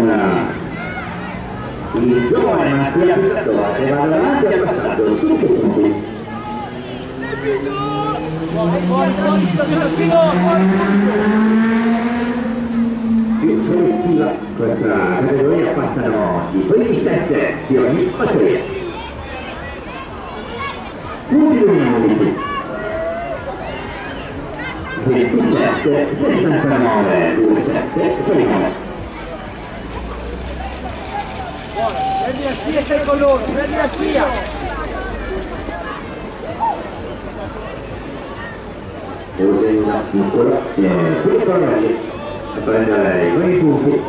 con il giovane Mattia Pittore che va davanti al passato su punti più selettiva questa categoria passano i primi sette di ogni batteria punti numerici 27 69 27 69 Prendi la scia e stai con loro, prendi la scia! Eugenio Piccolo e Filippo Aurelli a prendere i primi punti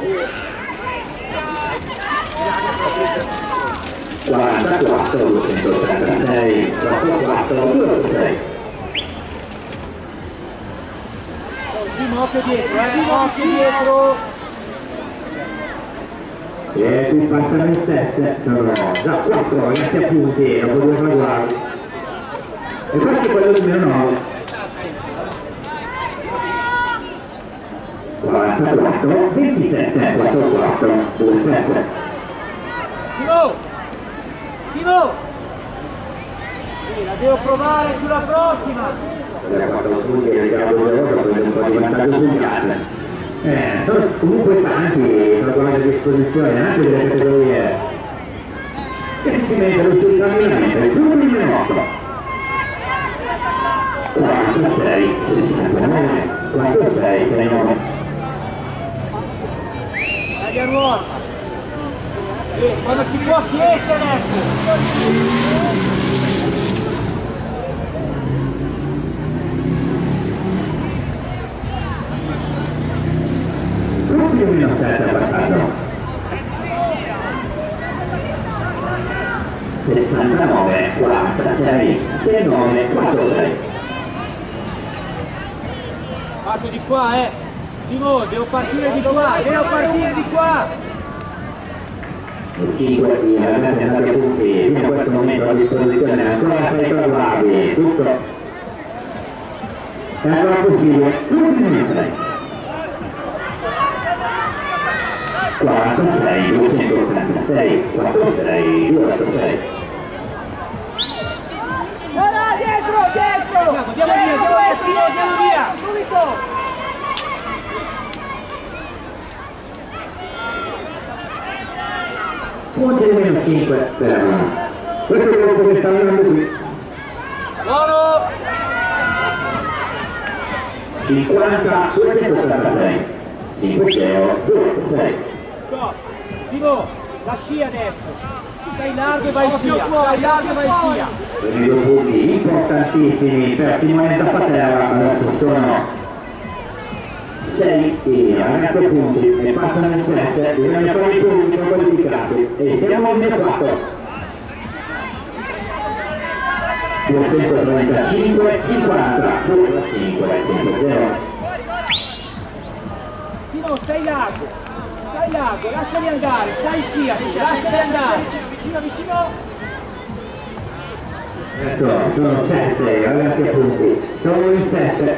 44 236 44 286 Simo, occhio dietro, eh! Occhio dietro! E qui passano in 7 sono già 4 ragazzi a punti dopo due traguardi e questo è quello numero 9 44 27 44 27 Simo! Simo! Sì, la devo provare sulla prossima! per 4 punti volte prende un po' di vantaggio sul gas eh, sono comunque tanti trovare a disposizione anche delle categorie che si mettono sul camminamento il numero 8 46 69 46 69 Dai a ruota! Quando si può si esce adesso! Proprio meno 7 è passato 69 46 69 46 Parto di qua, eh! Simo, devo partire di qua, devo partire di qua! il 5 di ragazzi andati a punti fino a questo momento a disposizione ancora 6 traguardi tutto. È ancora possibile? L'ultimo 6 46 286 46 286 Andiamo via, andiamo via, Simo, andiamo via! Subito! punti di meno 5 per questo è quello che sta andando qui Buono! 50 286 5 0 286 Stop! Simo, la scia adesso! Stai largo e vai scia! Stai largo e vai scia! Due punti importantissimi per Simone Zapatera adesso sono 6 e ragazzi punti e passano in 7 bisogna fare i punti non qualificati e siamo in 4 235 50 205 100 Simo, stai largo! Stai largo, lasciali andare, stai scia, lasciali andare! Vicino, vicino! Adesso sono 7 ragazzi a punti sono in 7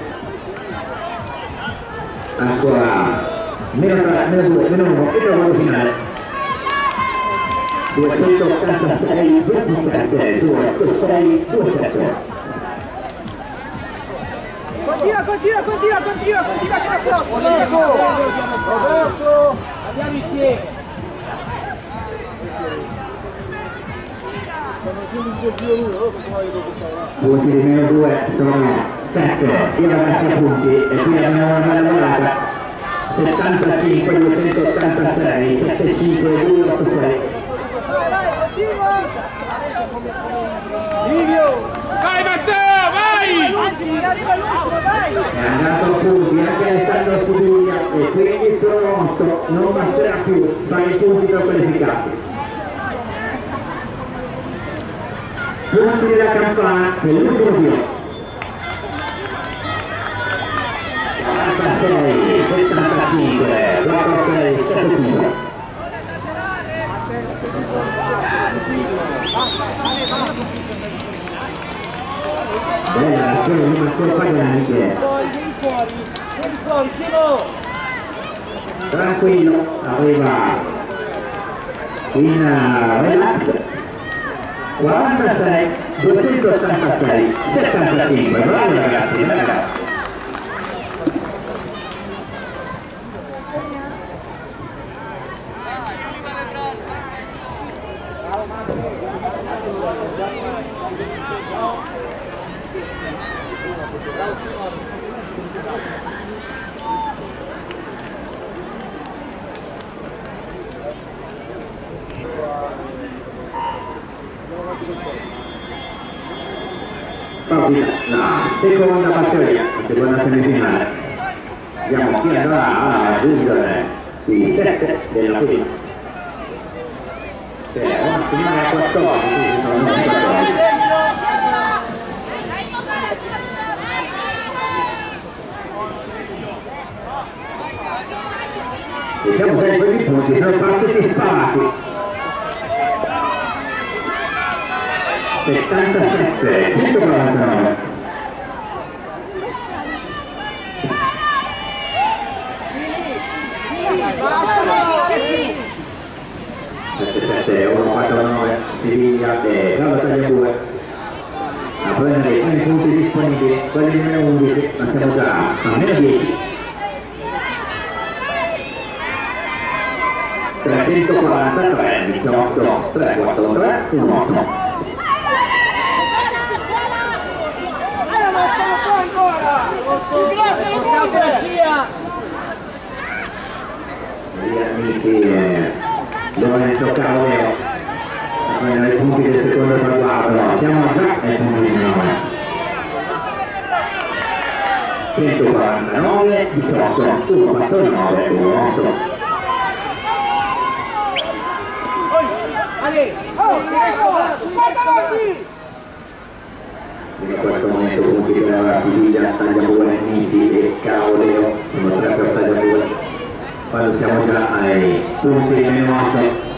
ancora meno 3, meno 2, meno 1 e traguardo finale 286 27 286 27 Continua, continua, continua, continua, continua che la! Roberto! Roberto! Andiamo insieme! Punti di meno 2 sono 7 io ragazzi a punti e qui abbiamo una lavorata 75 286 75 286 Livio! Vai Matteo, vai! È andato a punti anche Alessandro Scudiglia e quindi il suo nostro non basterà più fare i punti per qualificarsi punti della campana nell'ultimo giro 46 75 46 75 bella l'azione di Matteo Pagani che tranquillo arriva in uh, relax 46 286 75 bravi ragazzi ragazzi Partita, la seconda batteria, seconda semifinale. Vediamo chi andrà a raggiungere i 7 della prima. Che è una finale a 14, sono 14. Diciamo che questi punti sono partiti sparati. 77, 149. Sette, 1, 4, 9, Siviglia e la battaglia 2 a prendere i punti disponibili, quelli di meno 11, ma siamo già a meno 10. 343, 18, 343, 18. Gli amici eh, Lorenzo Caroleo a prendere i punti del secondo traguardo, siamo già ai punti di 9. 149, 18, 149, 18. in questo momento la Siviglia, Tagliabue, Nisi e Caoleo sono tre per Tagliabue quando siamo già ai punti di meno 8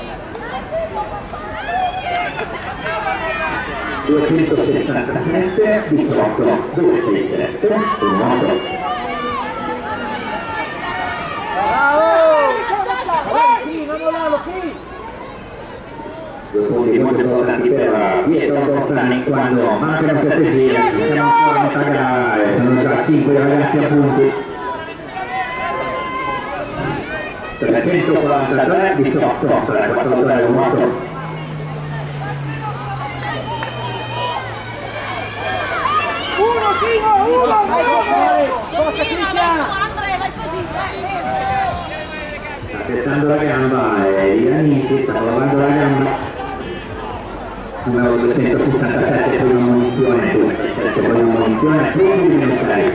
267 18 267 1 due punti molto importanti per Pietro Borsani quando mancano 7 giri siamo ancora a metà gara e sono già 5 ragazzi a punti 343 18 343 1 8 Uno, uno, uno! Forza Cristian! aspettando la gamba e gli amici sta provando la gamba numero 267 per una munizione 267 per una munizione più di meno 6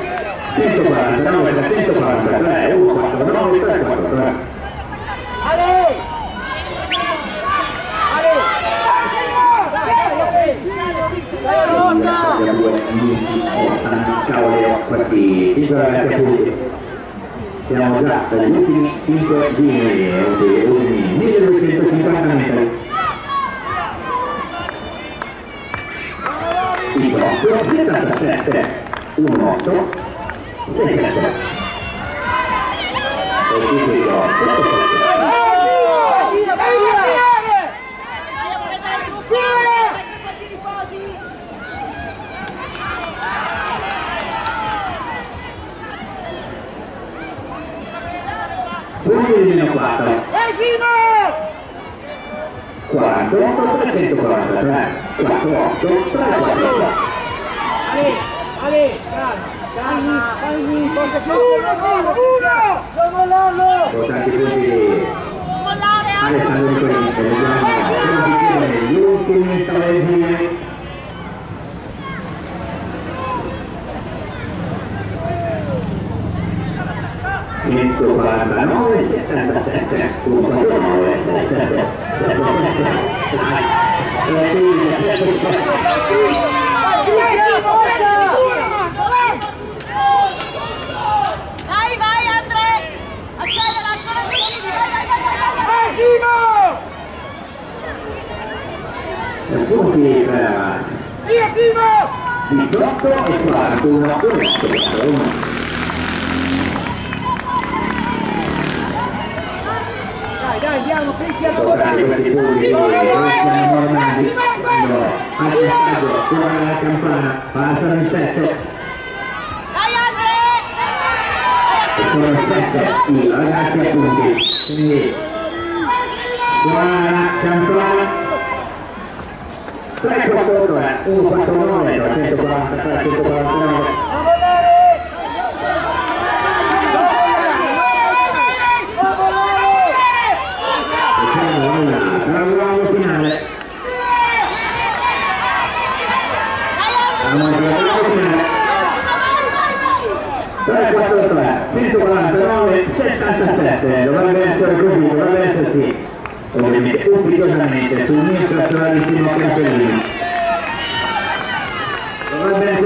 149 343 149 343 Ale! Ale! Dai, Rosa! abbiamo due amici San Caoleo questi 5 ragazzi a punti siamo già agli ultimi 5 giri gli ultimi 1250 metri 18 77 18 67 e qui 77 punti di meno 4 48 343 48 343 Ale, Ale, calma, calma, porque Esto Via Simo! Il blocco è trovato una corretta. dai, andiamo, Cristiano Morale! Attaccato, corre la campana, alza il set. Dai Andre! Sono sette i ragazzi appunti, quindi... Corre la campana, 343 149 243 149 343 149 77 dovrebbe essere così dovrebbe sì! pública públicamente su ministro está diciendo que.